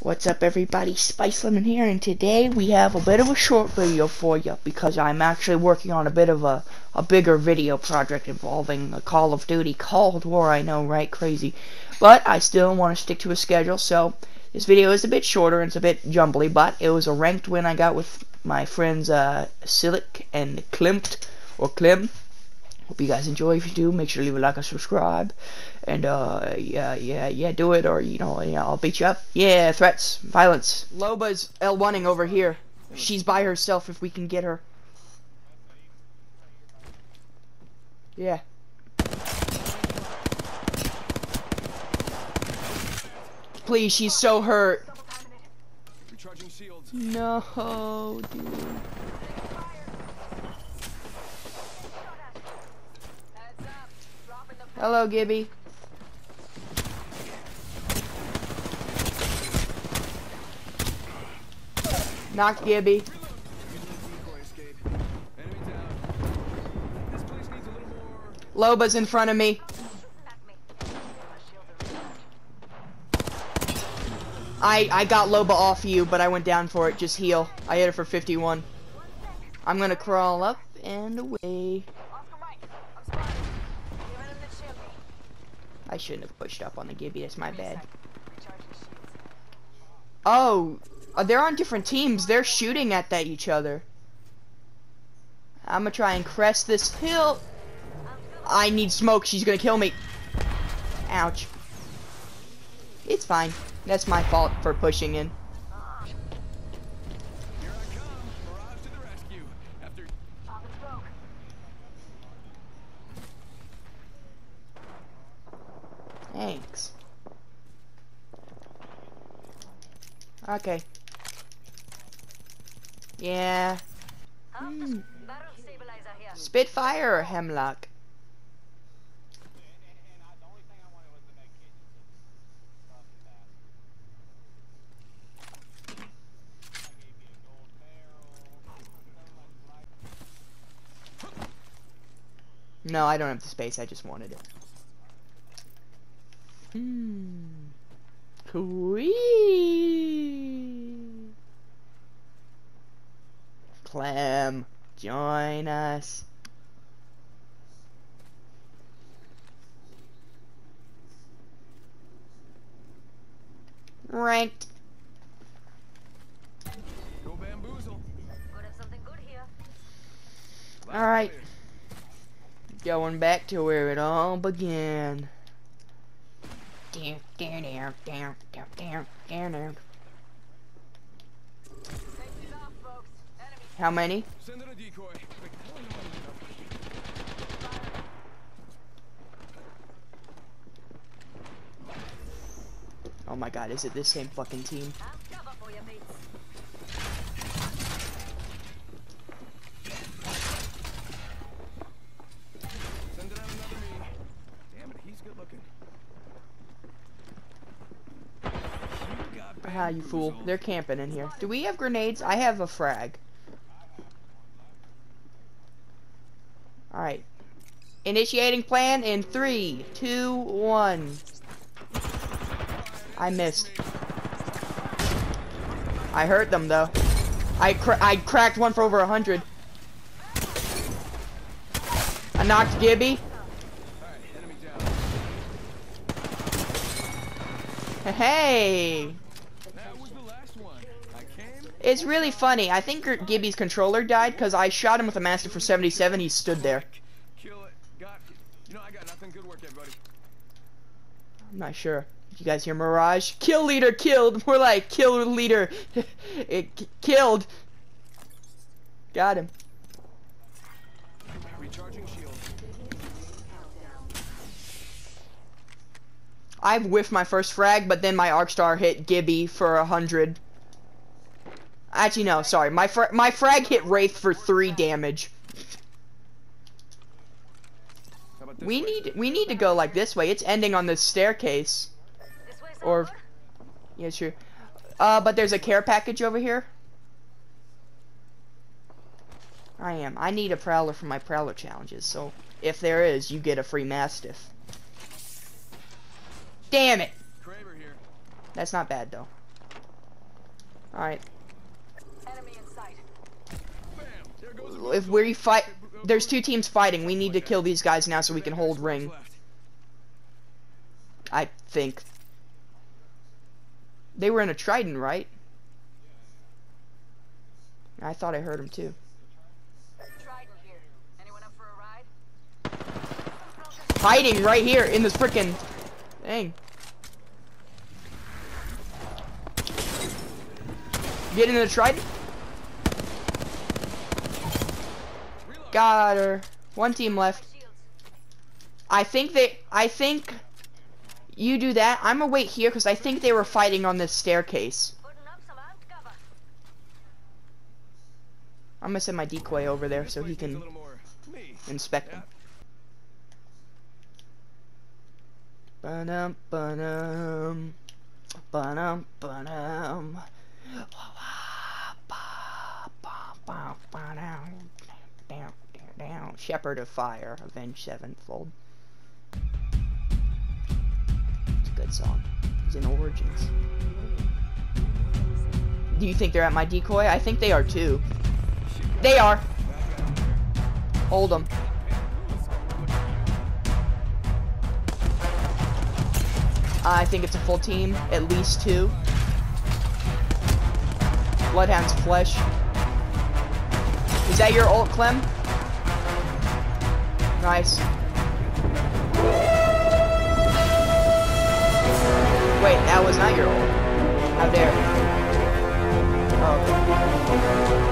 What's up everybody, Spice Lemon here, and today we have a bit of a short video for you because I'm actually working on a bit of a, a bigger video project involving a Call of Duty Cold War, I know, right, crazy. But I still want to stick to a schedule, so this video is a bit shorter and it's a bit jumbly, but it was a ranked win I got with my friends uh, Silic and Klimt, or Klim. Hope you guys enjoy. If you do, make sure to leave a like and subscribe. And uh, yeah, yeah, yeah, do it, or you know, yeah, I'll beat you up. Yeah, threats, violence. Loba's L1ing over here. She's by herself. If we can get her. Yeah. Please, she's so hurt. No, dude. Hello, Gibby. Knock Gibby. Loba's in front of me. I I got Loba off you, but I went down for it. Just heal. I hit her for 51. I'm gonna crawl up and away. I shouldn't have pushed up on the Gibby. That's my bad. Oh, uh, they're on different teams. They're shooting at that each other. I'm gonna try and crest this hill. I need smoke. She's gonna kill me. Ouch. It's fine. That's my fault for pushing in. Here I come. Mirage to the rescue. After Thanks. Okay. Yeah. Hmm. Spitfire or Hemlock? No, I don't have the space. I just wanted it. Hmm. Whee! Clem, join us. Ranked. go bamboozle. Alright. Going back to where it all began. How many? Send in a decoy. Oh my god, is it this same fucking team? Send it out another me. Damn it, he's good looking. You got Ah, you fool. They're camping in here. Do we have grenades? I have a frag. Alright. Initiating plan in three, two, one. I missed. I hurt them though. I I cracked one for over a hundred. I knocked Gibby. Hey. It's really funny. I think Gibby's controller died because I shot him with a Mastiff for 77. He stood there. I'm not sure. Did you guys hear Mirage? Kill leader killed. More like kill leader. it killed. Got him. Recharging shield. I whiffed my first frag, but then my arc star hit Gibby for a hundred. Actually, no. Sorry, my fra my frag hit Wraith for three damage. How about this We way? need we need to go like this way. It's ending on this staircase. Or yeah, sure. Uh, but there's a care package over here. I am. I need a prowler for my prowler challenges. So if there is, you get a free mastiff. Damn it! Kraber here. That's not bad though. Alright. Enemy in sight. Bam! There goes a If we fight, there's two teams fighting. We need to kill these guys now so we can hold ring. I think. They were in a Trident, right? I thought I heard them too. Hiding right here in this frickin' thing. Get into the Trident. Got her. One team left. I think they. I think you do that. I'm gonna wait here because I think they were fighting on this staircase. I'm gonna send my decoy over there so he can inspect them. Ba-dum, ba-dum, ba-dum, ba-dum. Shepherd of Fire, Avenged Sevenfold. It's a good song. It's in Origins. Do you think they're at my decoy? I think they are too. They are. Hold them. I think it's a full team, at least two. Bloodhound's flesh. Is that your ult, Clem? Nice. Wait, that was not your ult. How dare. Oh.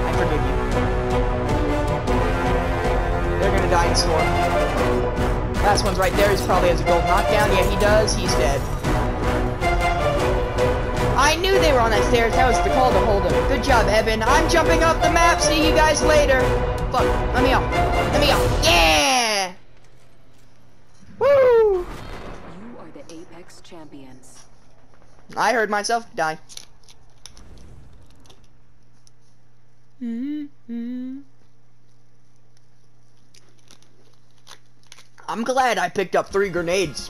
I forgive you. They're gonna die in storm. Last one's right there. He probably has a gold knockdown. Yeah, he does. He's dead. I knew they were on that stairs. That was the call to hold him. Good job, Evan. I'm jumping off the map. See you guys later. Fuck. Let me out. Let me out. Yeah! Woo! You are the I heard myself die. Mm-hmm. I'm glad I picked up three grenades.